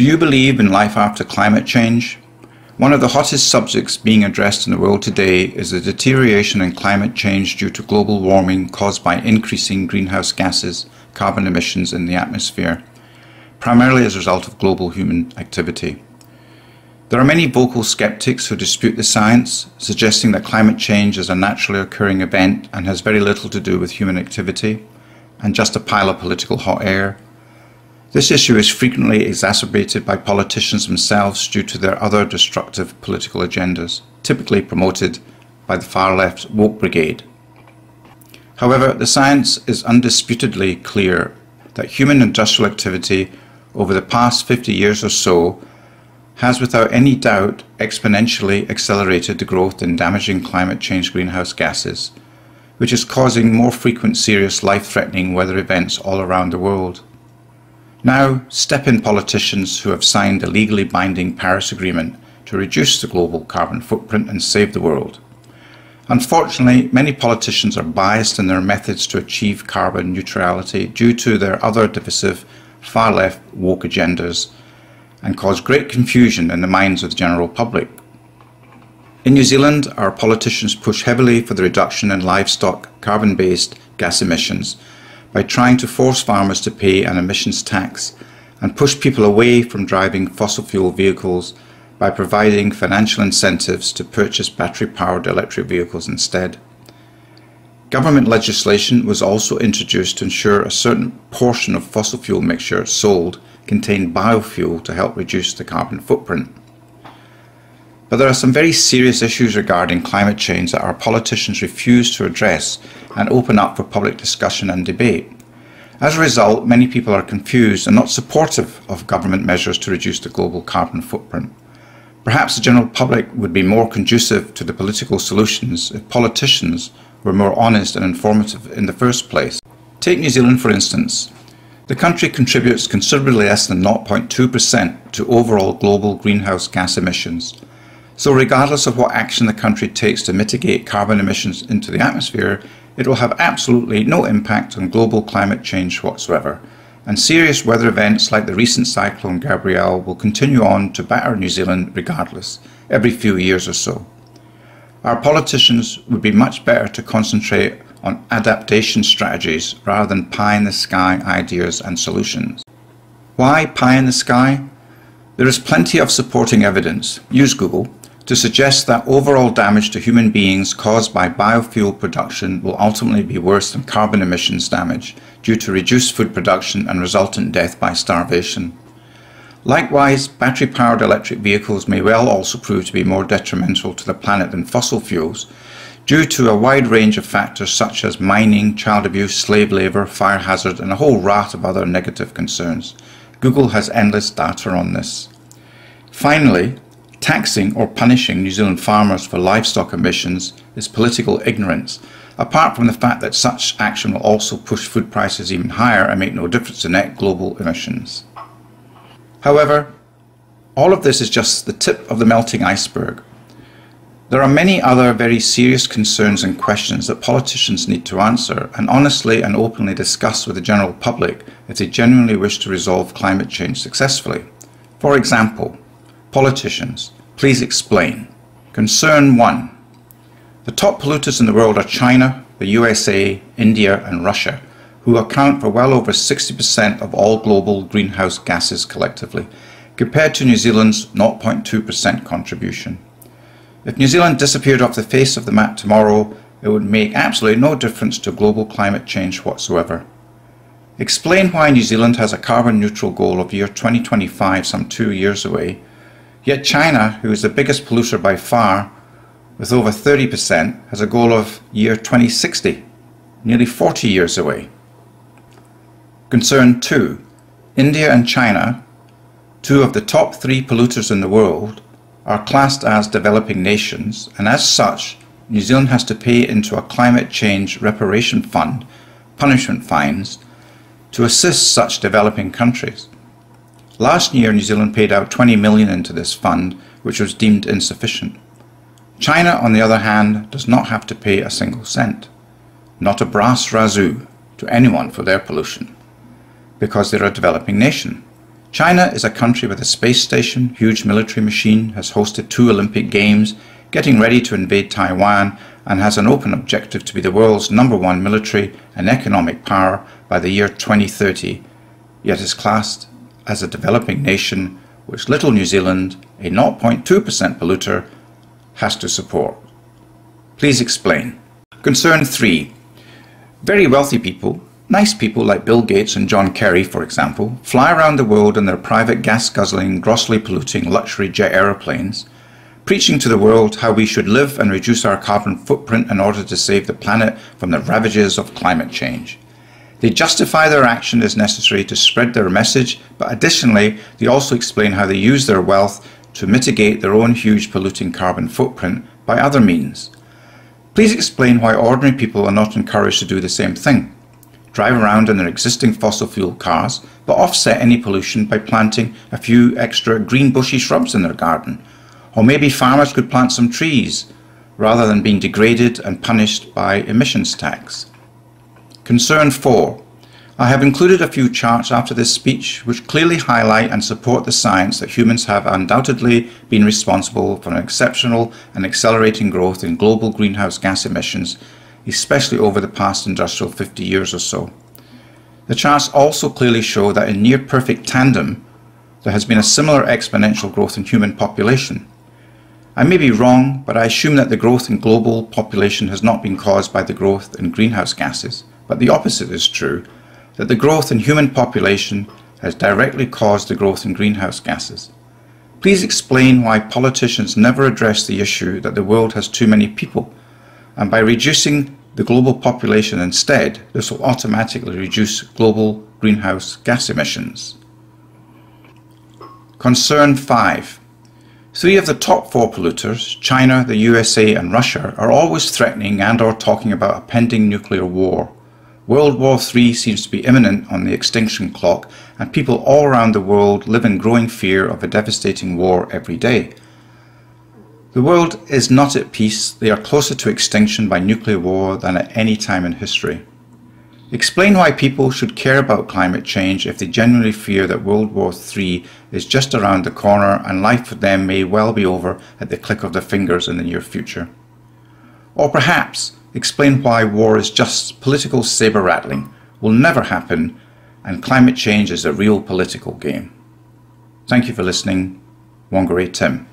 Do you believe in life after climate change? One of the hottest subjects being addressed in the world today is the deterioration in climate change due to global warming caused by increasing greenhouse gases, carbon emissions in the atmosphere, primarily as a result of global human activity. There are many vocal skeptics who dispute the science, suggesting that climate change is a naturally occurring event and has very little to do with human activity, and just a pile of political hot air this issue is frequently exacerbated by politicians themselves due to their other destructive political agendas, typically promoted by the far left woke brigade. However, the science is undisputedly clear that human industrial activity over the past 50 years or so has without any doubt exponentially accelerated the growth in damaging climate change greenhouse gases, which is causing more frequent serious life-threatening weather events all around the world. Now, step in politicians who have signed a legally binding Paris Agreement to reduce the global carbon footprint and save the world. Unfortunately, many politicians are biased in their methods to achieve carbon neutrality due to their other divisive, far left woke agendas and cause great confusion in the minds of the general public. In New Zealand, our politicians push heavily for the reduction in livestock carbon based gas emissions by trying to force farmers to pay an emissions tax and push people away from driving fossil fuel vehicles by providing financial incentives to purchase battery powered electric vehicles instead. Government legislation was also introduced to ensure a certain portion of fossil fuel mixture sold contained biofuel to help reduce the carbon footprint. But there are some very serious issues regarding climate change that our politicians refuse to address and open up for public discussion and debate. As a result, many people are confused and not supportive of government measures to reduce the global carbon footprint. Perhaps the general public would be more conducive to the political solutions if politicians were more honest and informative in the first place. Take New Zealand, for instance. The country contributes considerably less than 0.2% to overall global greenhouse gas emissions. So regardless of what action the country takes to mitigate carbon emissions into the atmosphere, it will have absolutely no impact on global climate change whatsoever. And serious weather events like the recent cyclone Gabrielle will continue on to batter New Zealand regardless, every few years or so. Our politicians would be much better to concentrate on adaptation strategies rather than pie in the sky ideas and solutions. Why pie in the sky? There is plenty of supporting evidence. Use Google to suggest that overall damage to human beings caused by biofuel production will ultimately be worse than carbon emissions damage due to reduced food production and resultant death by starvation. Likewise, battery-powered electric vehicles may well also prove to be more detrimental to the planet than fossil fuels due to a wide range of factors such as mining, child abuse, slave labour, fire hazard and a whole raft of other negative concerns. Google has endless data on this. Finally, Taxing or punishing New Zealand farmers for livestock emissions is political ignorance, apart from the fact that such action will also push food prices even higher and make no difference to net global emissions. However, all of this is just the tip of the melting iceberg. There are many other very serious concerns and questions that politicians need to answer and honestly and openly discuss with the general public if they genuinely wish to resolve climate change successfully. For example, Politicians, please explain. Concern 1. The top polluters in the world are China, the USA, India and Russia, who account for well over 60% of all global greenhouse gases collectively, compared to New Zealand's 0.2% contribution. If New Zealand disappeared off the face of the map tomorrow, it would make absolutely no difference to global climate change whatsoever. Explain why New Zealand has a carbon neutral goal of year 2025 some two years away, Yet China, who is the biggest polluter by far, with over 30%, has a goal of year 2060, nearly 40 years away. Concern 2. India and China, two of the top three polluters in the world, are classed as developing nations, and as such, New Zealand has to pay into a climate change reparation fund, punishment fines, to assist such developing countries. Last year, New Zealand paid out 20 million into this fund, which was deemed insufficient. China, on the other hand, does not have to pay a single cent, not a brass razoo, to anyone for their pollution, because they're a developing nation. China is a country with a space station, huge military machine, has hosted two Olympic Games, getting ready to invade Taiwan, and has an open objective to be the world's number one military and economic power by the year 2030, yet is classed as a developing nation which little New Zealand, a 0.2% polluter, has to support. Please explain. Concern 3. Very wealthy people, nice people like Bill Gates and John Kerry, for example, fly around the world in their private gas-guzzling, grossly polluting luxury jet aeroplanes, preaching to the world how we should live and reduce our carbon footprint in order to save the planet from the ravages of climate change. They justify their action as necessary to spread their message, but additionally, they also explain how they use their wealth to mitigate their own huge polluting carbon footprint by other means. Please explain why ordinary people are not encouraged to do the same thing. Drive around in their existing fossil fuel cars, but offset any pollution by planting a few extra green bushy shrubs in their garden. Or maybe farmers could plant some trees, rather than being degraded and punished by emissions tax. Concern 4. I have included a few charts after this speech which clearly highlight and support the science that humans have undoubtedly been responsible for an exceptional and accelerating growth in global greenhouse gas emissions, especially over the past industrial 50 years or so. The charts also clearly show that in near perfect tandem, there has been a similar exponential growth in human population. I may be wrong, but I assume that the growth in global population has not been caused by the growth in greenhouse gases, but the opposite is true, that the growth in human population has directly caused the growth in greenhouse gases. Please explain why politicians never address the issue that the world has too many people, and by reducing the global population instead, this will automatically reduce global greenhouse gas emissions. Concern 5. Three of the top four polluters, China, the USA and Russia, are always threatening and or talking about a pending nuclear war. World War III seems to be imminent on the extinction clock, and people all around the world live in growing fear of a devastating war every day. The world is not at peace, they are closer to extinction by nuclear war than at any time in history. Explain why people should care about climate change if they genuinely fear that World War III is just around the corner and life for them may well be over at the click of their fingers in the near future. Or perhaps explain why war is just political saber rattling, will never happen, and climate change is a real political game. Thank you for listening. Whangarei Tim.